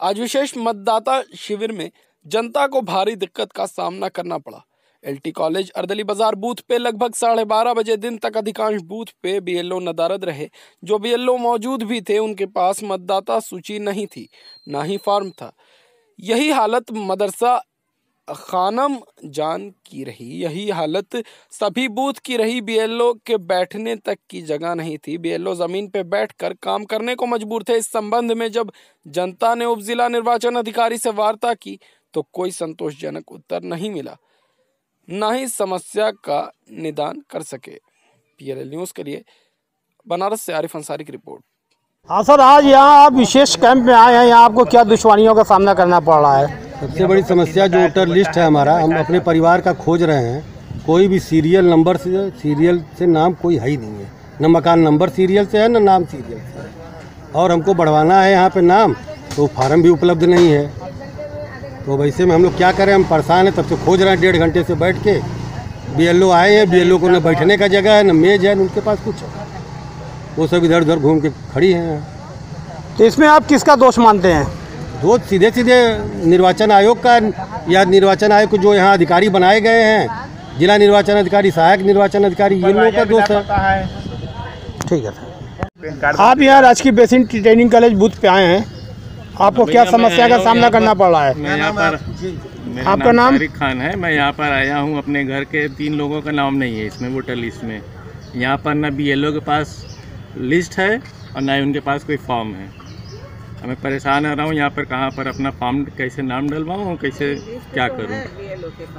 आज विशेष मतदाता शिविर में जनता को भारी दिक्कत का सामना करना पड़ा। एलटी कॉलेज अर्दली बाज़ार बूथ पे लगभग साढ़े बारह बजे दिन तक अधिकांश बूथ पे बीएलओ नदारद रहे। जो बीएलओ मौजूद भी थे, उनके पास मतदाता सूची नहीं थी, ना ही फॉर्म था। यही हालत मदरसा खानम जान की रही। यही हालत सभी बूथ की रही। बीएलओ के बैठने तक की जगह नहीं थी। बीएलओ ज़मीन पे बैठकर काम करने को मजबूर थे। इस संबंध में जब जनता ने उप जिला निर्वाचन अधिकारी से वार्ता की तो कोई संतोषजनक उत्तर नहीं मिला। न ही समस्या का निदान कर सके। पीएलएल न्यूज़ के लिए बनारस से आरिफ अंसारी की रिपोर्ट। हाँ सर, आज यहाँ आप विशेष कैंप में आए हैं। यहाँ आपको क्या दुश्वारियों का सामना करना पड़ रहा है? सबसे बड़ी समस्या जो वोटर लिस्ट है हमारा, हम अपने परिवार का खोज रहे हैं, कोई भी सीरियल नंबर से, सीरियल से नाम कोई है ही नहीं है। न मकान नंबर सीरियल से है, न नाम सीरियल से है। और हमको बढ़वाना है यहाँ पे नाम तो फार्म भी उपलब्ध नहीं है। तो वैसे में हम लोग क्या करें? हम परेशान हैं, तब से खोज रहे हैं, डेढ़ घंटे से बैठ के। बी एल आए हैं बी को न बैठने का जगह है, न मेज है, न उनके पास कुछ वो सब इधर उधर घूम के खड़ी हैं। तो इसमें आप किसका दोष मानते हैं? दोष सीधे सीधे निर्वाचन आयोग का या निर्वाचन आयोग को जो यहाँ अधिकारी बनाए गए हैं जिला निर्वाचन अधिकारी सहायक निर्वाचन अधिकारी ये लोगों का दोष है। ठीक है सर। आप यहाँ राजकीय बेसिन ट्रेनिंग कॉलेज बूथ पे आए हैं। आपको क्या समस्या का सामना करना पड़ रहा है? मैं यहाँ पर मेरा आपका नाम? तारिक खान है। मैं यहाँ पर आया हूँ अपने घर के तीन लोगों का नाम नहीं है इसमें वोटर लिस्ट में। यहाँ पर ना बी के पास लिस्ट है और ना ही उनके पास कोई फॉर्म है। मैं परेशान हो रहा हूँ यहाँ पर कहाँ पर अपना फॉर्म कैसे नाम डलवाऊँ कैसे क्या करूँ?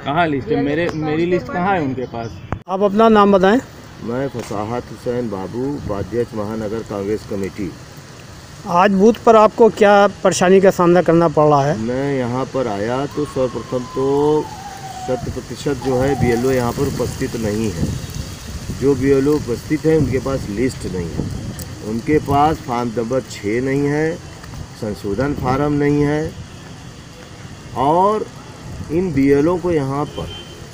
कहाँ लिस्ट है? मेरे मेरी लिस्ट कहाँ है उनके पास? आप अपना नाम बताएँ। मैं फसाहत हुसैन बाबू उपाध्यक्ष महानगर कांग्रेस कमेटी। आज बूथ पर आपको क्या परेशानी का सामना करना पड़ रहा है? मैं यहाँ पर आया तो सर्वप्रथम तो शत प्रतिशत जो है बी एल यहाँ पर उपस्थित नहीं है। जो बी एल उपस्थित है उनके पास लिस्ट नहीं है। उनके पास फार्म नंबर छः नहीं है। संशोधन फार्म नहीं है और इन बी को यहाँ पर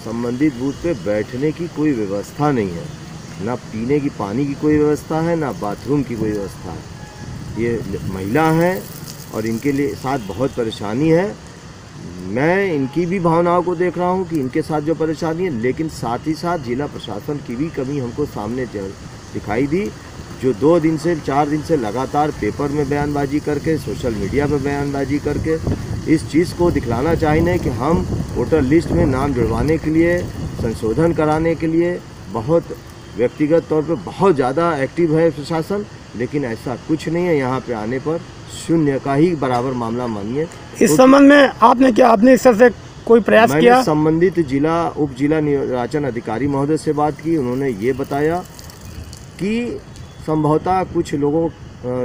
संबंधित बूथ पे बैठने की कोई व्यवस्था नहीं है। ना पीने की, पानी की कोई व्यवस्था है, ना बाथरूम की कोई व्यवस्था है। ये महिला हैं और इनके लिए साथ बहुत परेशानी है। मैं इनकी भी भावनाओं को देख रहा हूँ कि इनके साथ जो परेशानी है, लेकिन साथ ही साथ जिला प्रशासन की भी कमी हमको सामने दिखाई दी। जो दो दिन से चार दिन से लगातार पेपर में बयानबाजी करके सोशल मीडिया पर बयानबाजी करके इस चीज़ को दिखलाना चाहिए कि हम वोटर लिस्ट में नाम जुड़वाने के लिए संशोधन कराने के लिए बहुत व्यक्तिगत तौर पर बहुत ज़्यादा एक्टिव है प्रशासन लेकिन ऐसा कुछ नहीं है। यहाँ पे आने पर शून्य का ही बराबर मामला मानिए। इस तो संबंध में आपने क्या आपने इस तरह से कोई प्रयास मैंने किया? संबंधित जिला उप जिला निर्वाचन अधिकारी महोदय से बात की। उन्होंने ये बताया कि संभवतः कुछ लोगों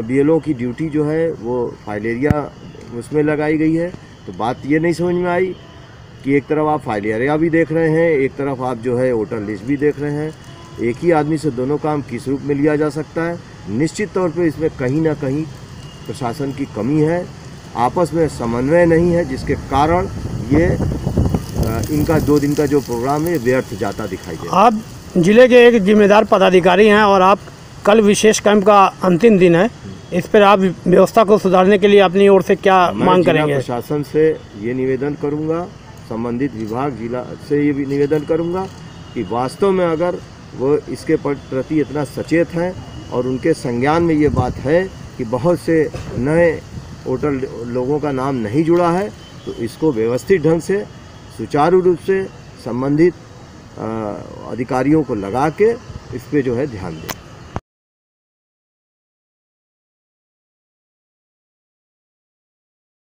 बी की ड्यूटी जो है, वो फाइलेरिया उसमें लगाई गई है। तो बात ये नहीं समझ में आई कि एक तरफ़ आप फाइलेरिया भी देख रहे हैं, एक तरफ़ आप जो है वोटर लिस्ट भी देख रहे हैं। एक ही आदमी से दोनों काम किस रूप में लिया जा सकता है? निश्चित तौर पर इसमें कहीं ना कहीं प्रशासन की कमी है। आपस में समन्वय नहीं है, जिसके कारण ये इनका दो दिन का जो प्रोग्राम है, व्यर्थ जाता दिखाई दे आप ज़िले के एक जिम्मेदार पदाधिकारी हैं और आप कल विशेष कैंप का अंतिम दिन है। इस पर आप व्यवस्था को सुधारने के लिए अपनी ओर से क्या मांग करेंगे? प्रशासन से ये निवेदन करूँगा संबंधित विभाग जिला से ये भी निवेदन करूँगा कि वास्तव में अगर वो इसके प्रति इतना सचेत हैं और उनके संज्ञान में ये बात है कि बहुत से नए होटल लोगों का नाम नहीं जुड़ा है तो इसको व्यवस्थित ढंग से सुचारू रूप से संबंधित अधिकारियों को लगा के इस पर जो है ध्यान दें।